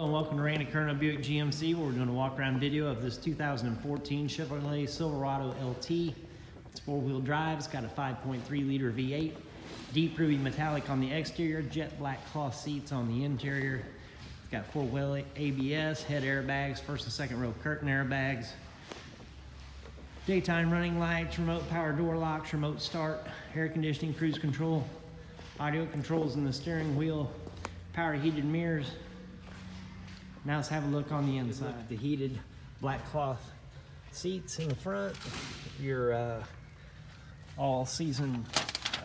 Hello and welcome to Randy Curnow Buick GMC where we're doing a walk around video of this 2014 Chevrolet Silverado LT. It's four wheel drive, it's got a 5.3 liter V8, deep ruby metallic on the exterior, jet black cloth seats on the interior. It's got four wheel ABS, head airbags, first and second row curtain airbags, daytime running lights, remote power door locks, remote start, air conditioning, cruise control, audio controls in the steering wheel, power heated mirrors, now let's have a look on the inside. The heated black cloth seats in the front. Your uh, all season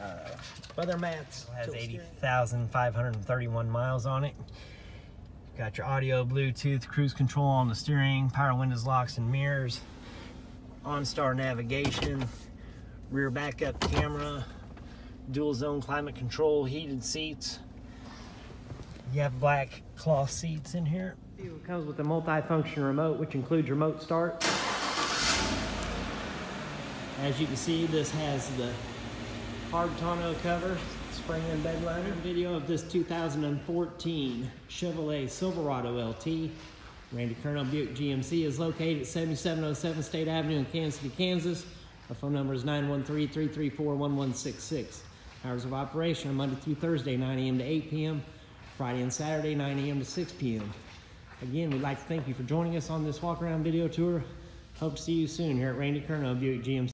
uh, weather mats. Has 80,531 miles on it. Got your audio, Bluetooth, cruise control on the steering, power windows, locks, and mirrors. OnStar navigation, rear backup camera, dual zone climate control, heated seats. You have black cloth seats in here. It comes with a multi-function remote, which includes remote start. As you can see, this has the hard tonneau cover, spring and bed liner. Video of this 2014 Chevrolet Silverado LT. Randy Curnow Buick GMC is located at 7707 State Avenue in Kansas City, Kansas. Our phone number is 913-334-1166. Hours of operation are Monday through Thursday, 9 a.m. to 8 p.m. Friday and Saturday, 9 a.m. to 6 p.m. Again, we'd like to thank you for joining us on this walk around video tour. Hope to see you soon here at Randy Curnow Buick GMC.